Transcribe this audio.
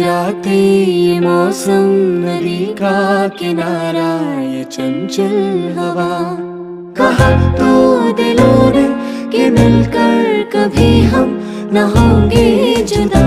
रातें ये मौसम नदी का किनारा, ये चंचल हवा। कहा तो दिलों ने कि मिलकर कभी हम न होंगे जुदा।